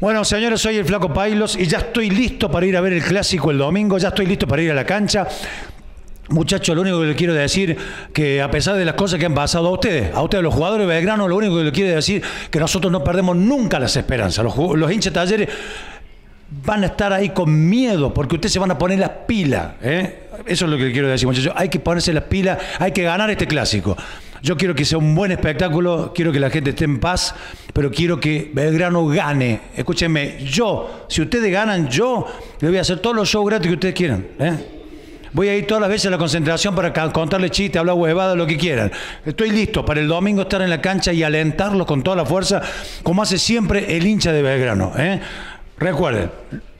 Bueno, señores, soy el Flaco Pailos y ya estoy listo para ir a ver el clásico el domingo, ya estoy listo para ir a la cancha. Muchachos, lo único que les quiero decir que a pesar de las cosas que han pasado a ustedes, a ustedes los jugadores de Belgrano, lo único que les quiero decir que nosotros no perdemos nunca las esperanzas. Los, los hinchas talleres van a estar ahí con miedo porque ustedes se van a poner las pilas. ¿eh? Eso es lo que les quiero decir, muchachos. Hay que ponerse las pilas, hay que ganar este clásico. Yo quiero que sea un buen espectáculo, quiero que la gente esté en paz, pero quiero que Belgrano gane. Escúchenme, yo, si ustedes ganan, yo les voy a hacer todos los shows gratis que ustedes quieran. ¿eh? Voy a ir todas las veces a la concentración para contarle chistes, hablar huevada, lo que quieran. Estoy listo para el domingo estar en la cancha y alentarlos con toda la fuerza, como hace siempre el hincha de Belgrano. ¿eh? Recuerden,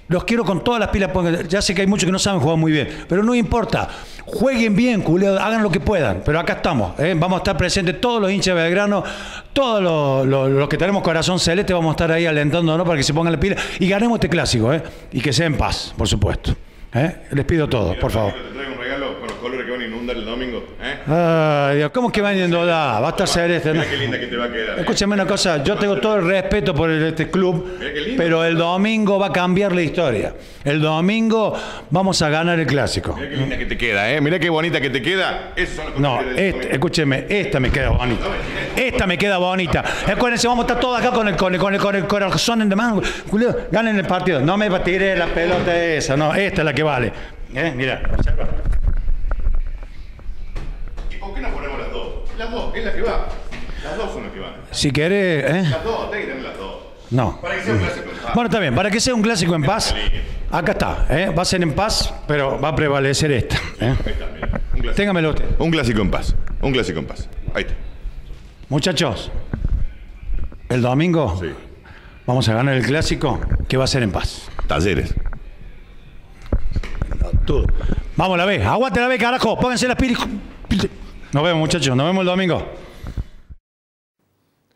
los quiero con todas las pilas. Ya sé que hay muchos que no saben jugar muy bien, pero no importa. Jueguen bien, culiados, hagan lo que puedan. Pero acá estamos. ¿eh? Vamos a estar presentes todos los hinchas de Belgrano, todos los, que tenemos corazón celeste, vamos a estar ahí alentándonos para que se pongan la pila y ganemos este clásico. ¿eh? Y que sea en paz, por supuesto. ¿eh? Les pido todo, por favor. Colores que van a inundar el domingo. ¿eh? Ay, Dios, ¿cómo que van yendo? Da, va a estar celeste. ¿no? Mira qué linda que te va a quedar. ¿eh? Escúchame una cosa, yo tengo todo el respeto por el- este club, Mira qué lindo. pero el domingo va a cambiar la historia. El domingo vamos a ganar el clásico. Mira qué linda que te queda, ¿eh? Mira qué bonita que te queda. Esos son los No, colores del este, domingo. escúcheme, esta me queda bonita. Esta me queda bonita. Acuérdense, vamos a estar todos acá con el, con el, con el, con el corazón en de mano. Julio, ganen el partido. No me tire la pelota esa, no, esta es la que vale. ¿Eh? Mira, observa. ¿Y por qué no ponemos las dos? Es la que va. Las dos son las que van. Si querés, ¿eh? Las dos, tener las dos. No. Para que sea un clásico. en paz. Bueno, está bien, para que sea un clásico en paz, acá está, ¿eh? va a ser en paz, pero va a prevalecer esta. ¿eh? Ahí está, mira. Un clásico. Téngamelo usted. Un clásico en paz. Un clásico en paz. Ahí está. Muchachos, el domingo Sí. vamos a ganar el clásico que va a ser en paz. Talleres. Todo. Vamos la B, aguante la B, carajo, pónganse las pilas. Nos vemos, muchachos, nos vemos el domingo.